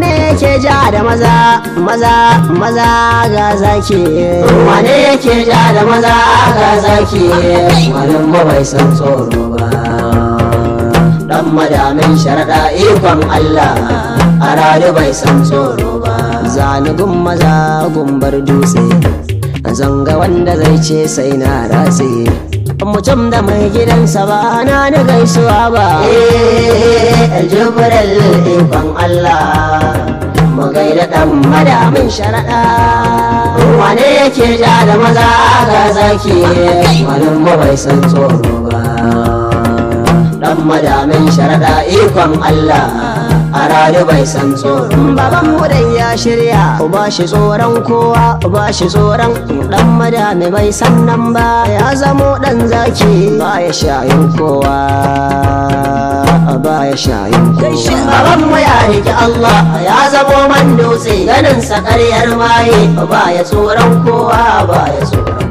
wane yake ja da maza maza maza ga zaki? Wane yake ja da maza ga zaki? Malin ba bai san tsoro ba. Dan madamin sharaɗa ikon Allah a radu bai san tsoro ba. Zanugun maza gumbar dutse zanga wanda zai ce sai na ratse. Mutum da mai gidansa ba na ni gaisuwa ba. Eh jibril ikon Allah. Mu gaida dan madamin sharaɗa. Wane yake ja da maza ga zaki? Ba bai san tsoro ba. Dan madamin sharaɗa ikon Allah. A radu bai san tsoro. Baban mu dai ya shirya. Ba shi tsoron kowa ba shi tsoron dan madami bai san nan ba. Ya zamo dan zaki ba ya shayin kowa. Ba ya shayin baban mu ya riki Allah ya zamo man dutse ganin sa ƙaryar maye. Ba ya tsoron kowa ba ya tsoron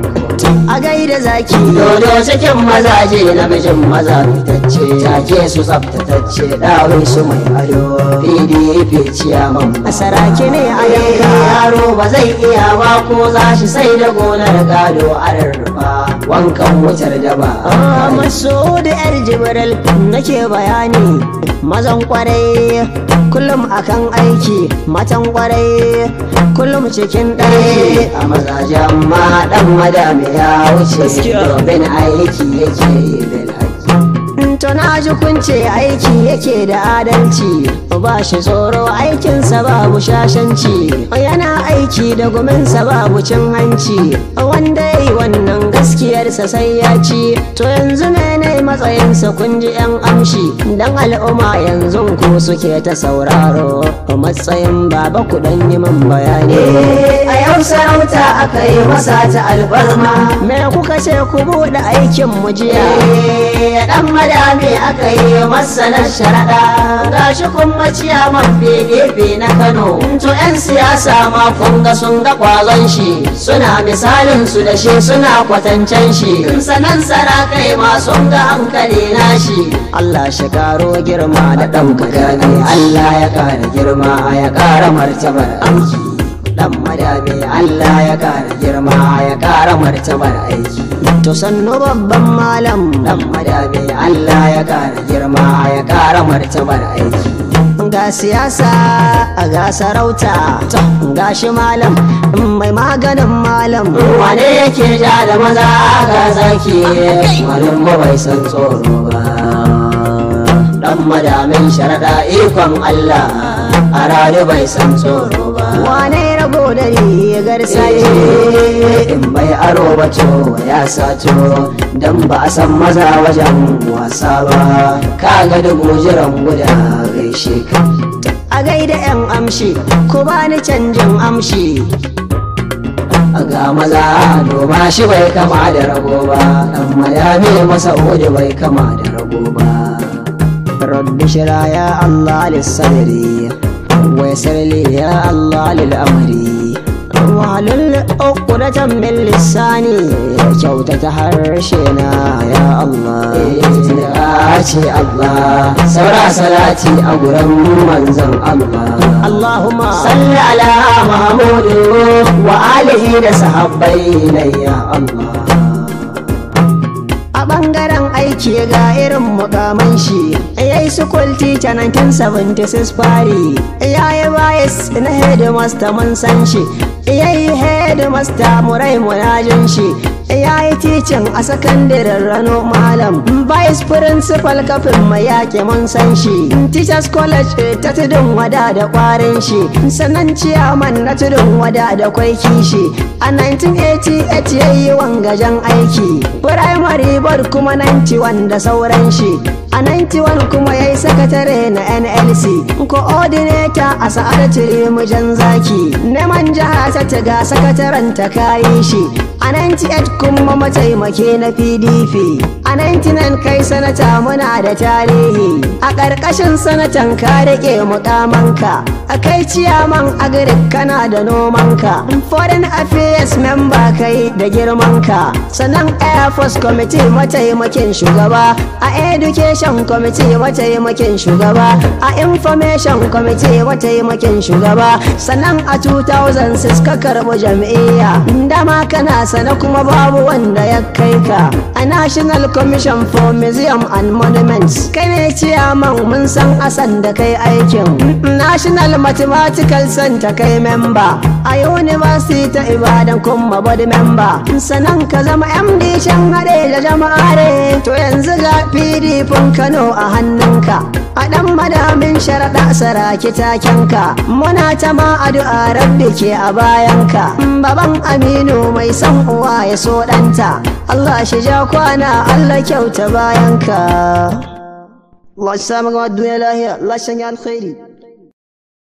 a gaida zaki. Dodo cikin mazaje namijin maza fitacce take su tsaftatacce ɗawai su mai ado. Pdp ciyaman. A sarake ne a yanka. Yaro ba zai iya ba ko za shi sai da gonar gado a rarrafa wankan wutar da ba maso da yar jibril nake bayani. Mazan ƙwarai kullum akan aiki matan ƙwarai. Kullum cikin ɗaki a mazajen ma ɗan madami ya wuce. Domin aiki yake haƙƙi to na ji kunce aiki yake da adalci. Ba shi tsoro aikinsa babu shashanci. Yana aiki da guminsa babu cin hanci. Wanda yi wannan gaskiyarsa sai ya ci. To yanzu ne ne matsayinsa kun ji yan amshi. Dan al'umma yanzu ku suke ta sauraro. Matsayin baba ku dan yi min bayani. A yau sarauta aka yi masa ta alfarma me kuka ce ku buɗe aikin mu jiya? Ya dan madami aka yi masanar sharaɗa. Gashi kuma ciyaman pdp na kano. To 'yan siyasa ma kun ga sun ga kwazon shi. Suna misalin su da shi suna kwatancen shi. Sanan sarakai ma sun ga hankali na shi. Allah shi karo girma da ɗaukaka madami allah ya kara girma ya kara martabar aiki. Dan madami allah ya kara girma ya kara martabar aiki. To sannu babban malam. Dan madami Allah ya kara girma ya kara martabar aiki. Ga siyasa ga sarauta. Ga shi malam mai maganin malam. Wane yake ja da maza ga zaki? Malum ba san tsoro ba. Dan madamin sharaɗa ikon Allah a radu bai san tsoro ba. Wane rago da rigar sace Eh, in bai aro ba to ya sato dan ba a san maza wajen wasa ba. Kaga dubu jiran guda. Gaishe a gaida yan amshi ku bani canjin amshi. Ga maza noma shi bai kama da rago ba. Dan madami masa ode bai kama da rago ba. Rabbi shira ya Allah lissadri wa yassir ya Allah lil amri wahalul uqdatan min lisani kyautata harshe na ya Allah. Ya ce Allah saura salati a gurin manzon Allah. Allahumma salli ala Muhammadu wa alihi da sahabbai na ya Allah. A ɓangaren aiki ga irin mukaman shi ya yi sukul teacher 1976 fari. Ya yi bayas na headmaster mun san shi. Ya yi headmaster murai munajin shi. Ya yi teaching a sakandaren rano malam. Vice principal kafin mai yaƙi mun san shi. Teachers college ta tudun wada da kwarin shi. Sannan ciyaman na tudun wada da kwai kishi. A 1988 ya yi wangajen aiki. Primary board kuma 91 da sauran shi. A 91 kuma ya yi sakatare na nlc coordinator a sa'adatu mujan zaki. Neman jiha ta ga sakataren ta kayi shi. A 98 kuma mataimake na pdp a 99 kai sanata muna da tarihi. A ƙarƙashin sanatan ka riƙe mukamanka a kai ciyaman agric kana da nomanka. Foreign affairs member kai da girmanka. Sannan air force committee mataimakin shugaba. A education committee mataimakin shugaba. A information committee mataimakin shugaba. Sannan a 2006 ka karɓi jam'iyya. Dama kana sana kuma babu wanda ya kai ka. A national commission for museum and monuments. Kai ne ciyaman mun san asan da kai aikin. National mathematical center kai member. A university ta ibadan kuma body member. Sannan ka zama md shan haɗe da jama'are to yanzu ga pdp kano a hannunka. A ɗan madamin sharaɗa saraki takenka. Muna ta ma addu'a rabbi ke a bayanka. Baban aminu mai son uwa ya so ɗanta. Allah shi ja kwana Allah kyauta bayanka. Allah ya samu ga duniya lahiya Allah sanya alkhairi.